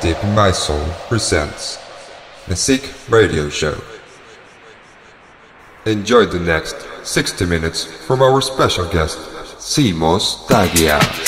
Deep in My Soul presents Mësic Radio Show. Enjoy the next 60 minutes from our special guest, Simos Tagia.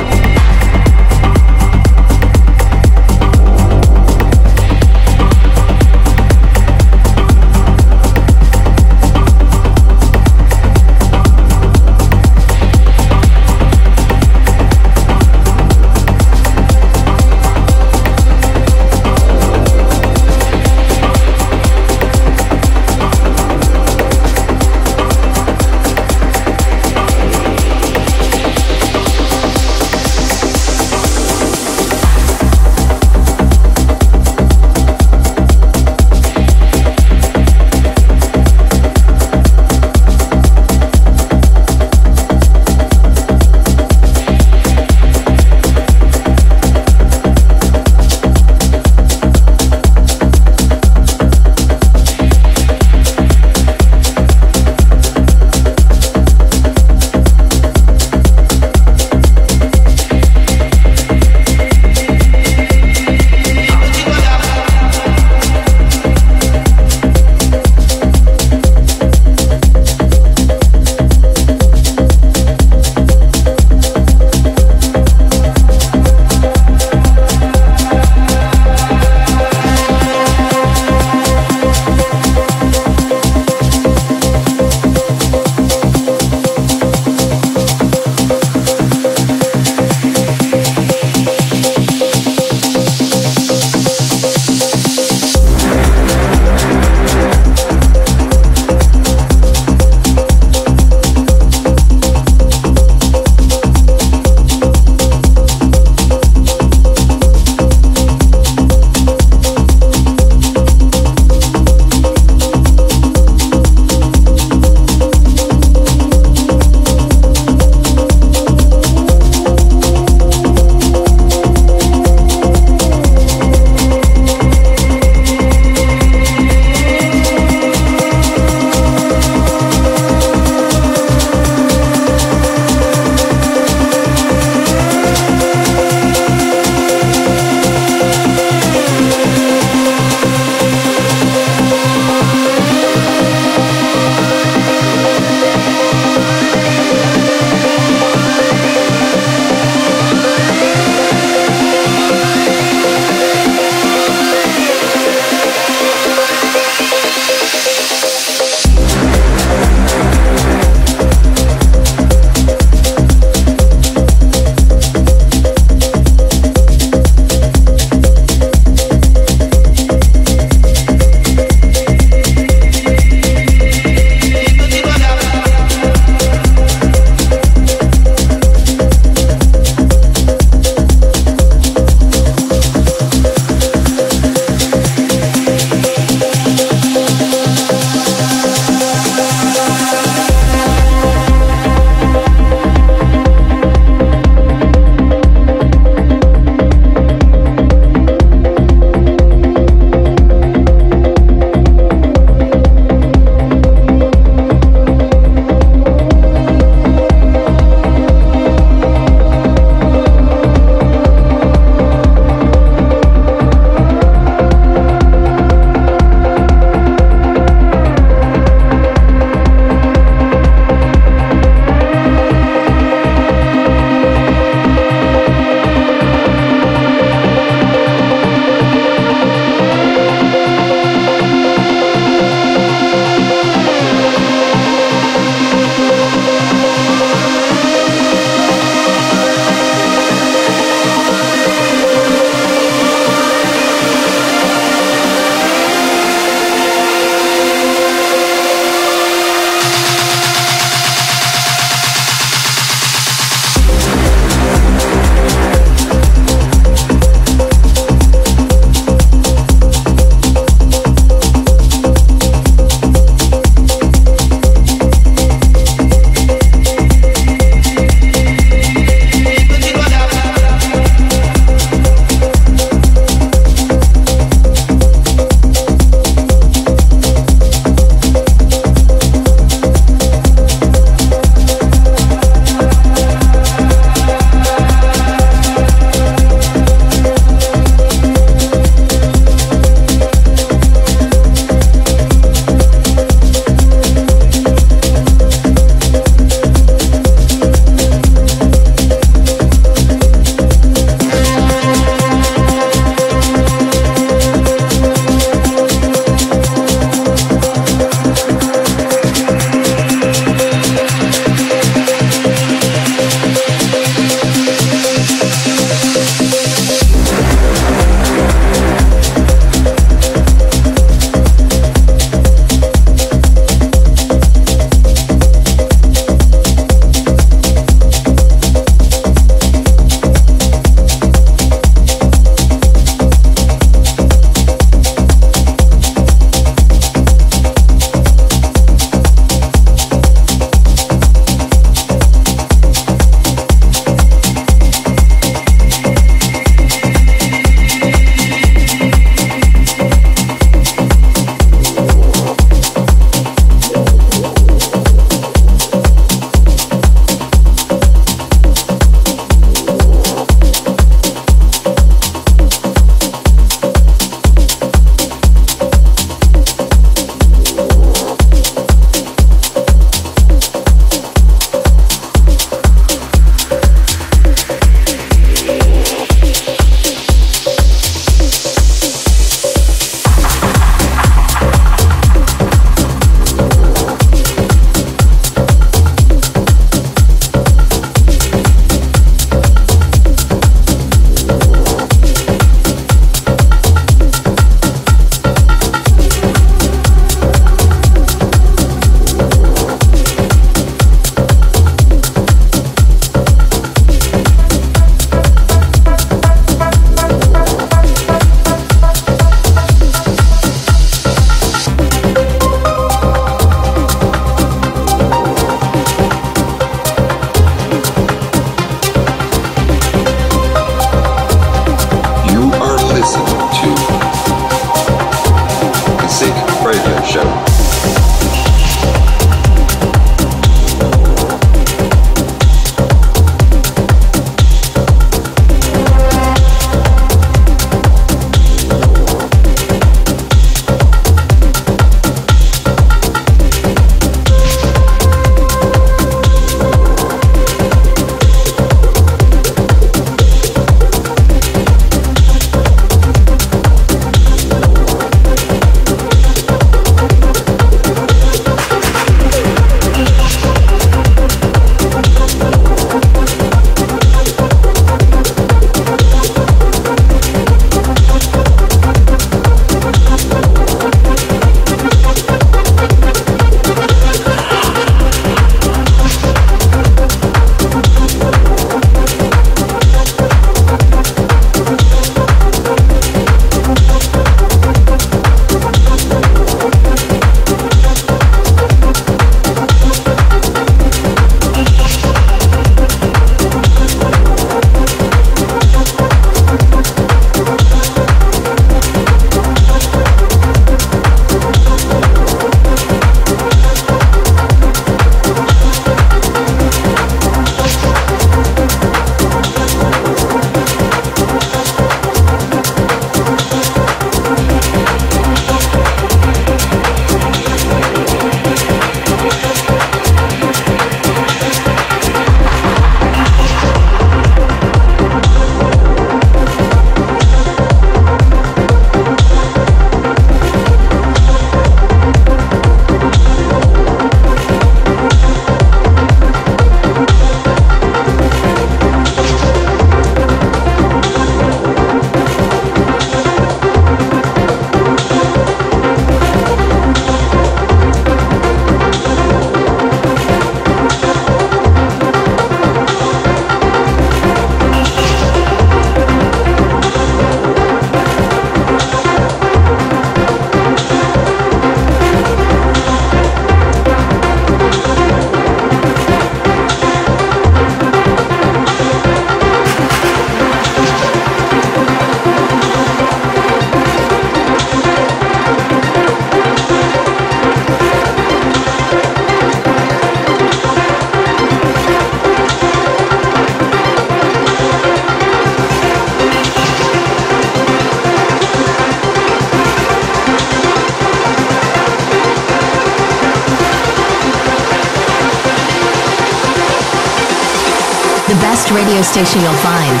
Station you'll find.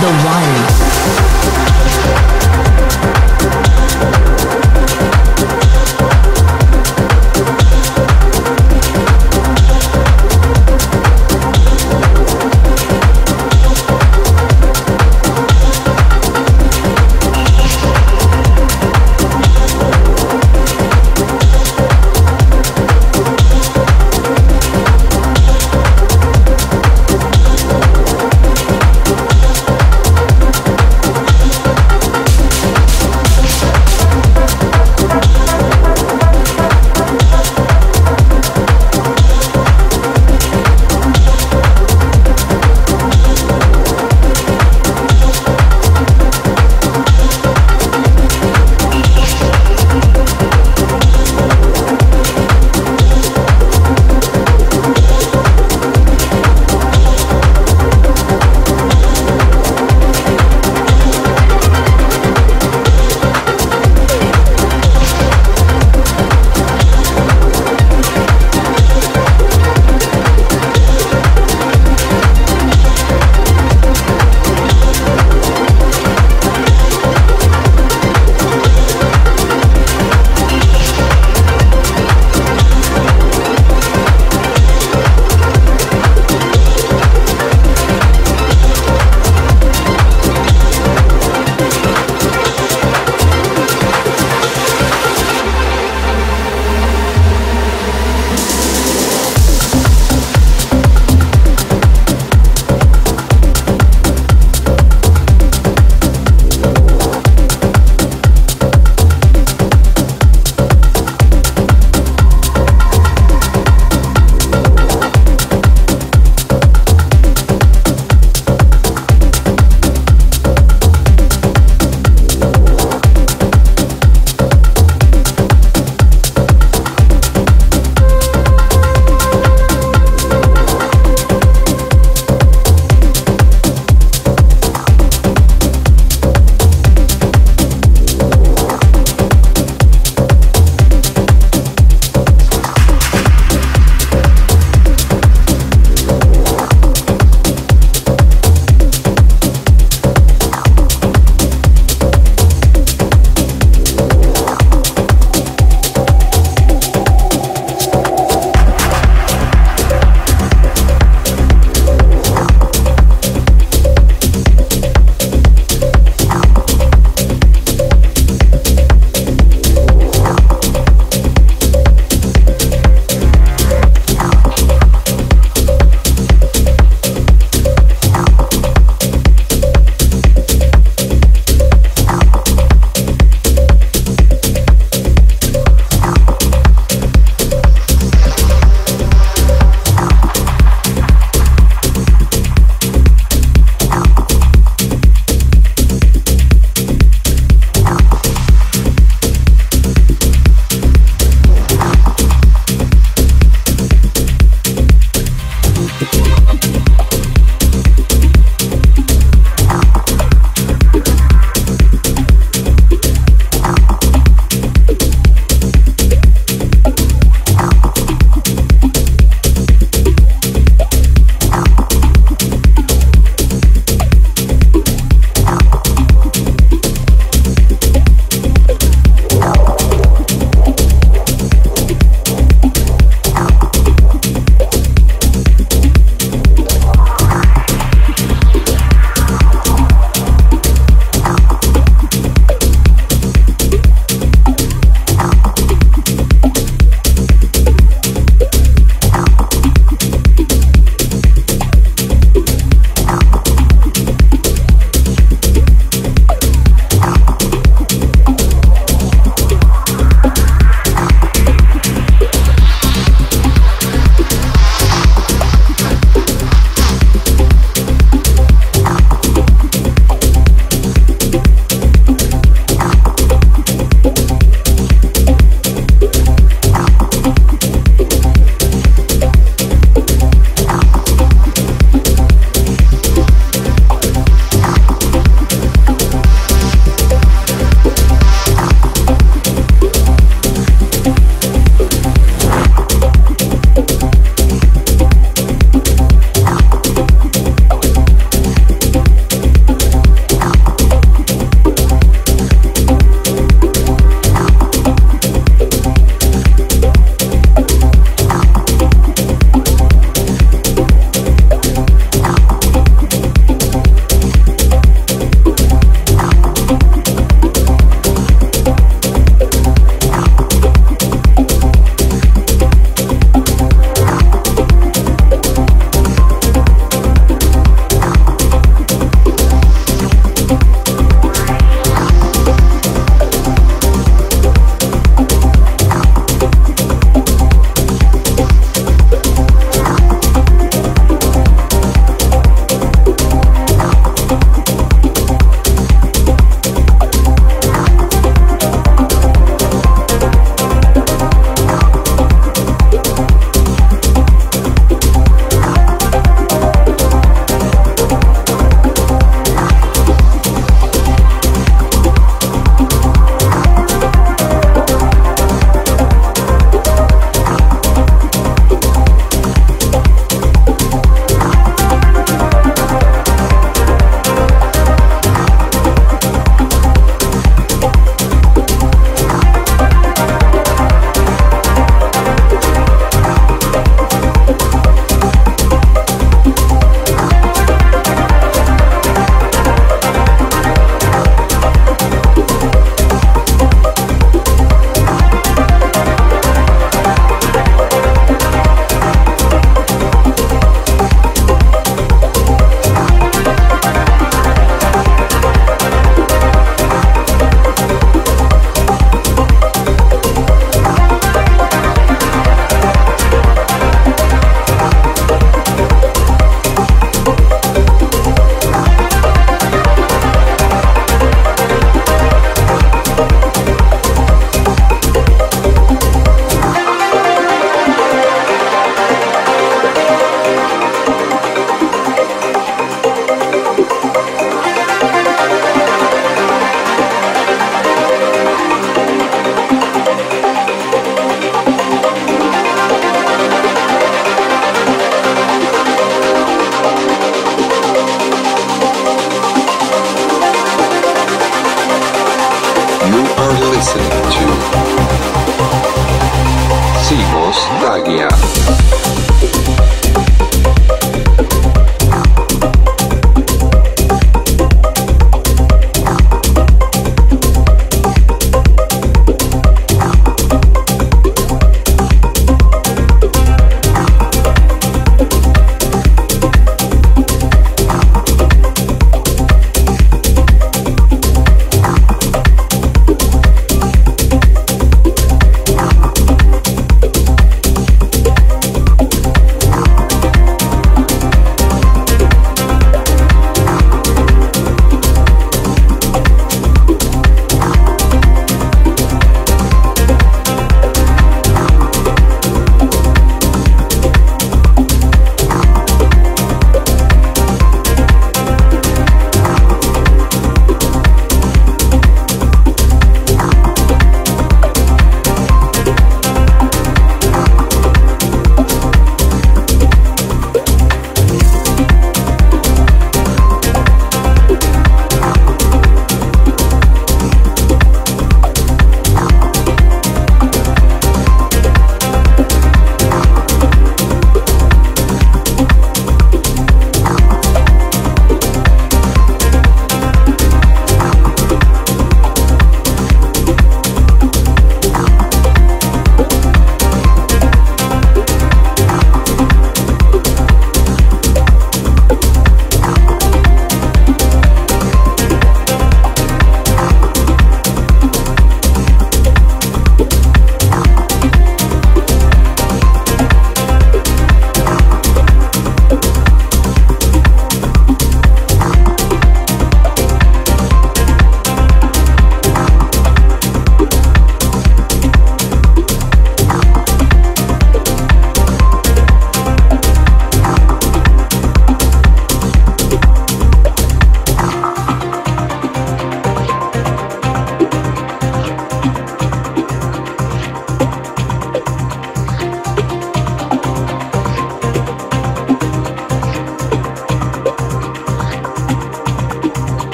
The One.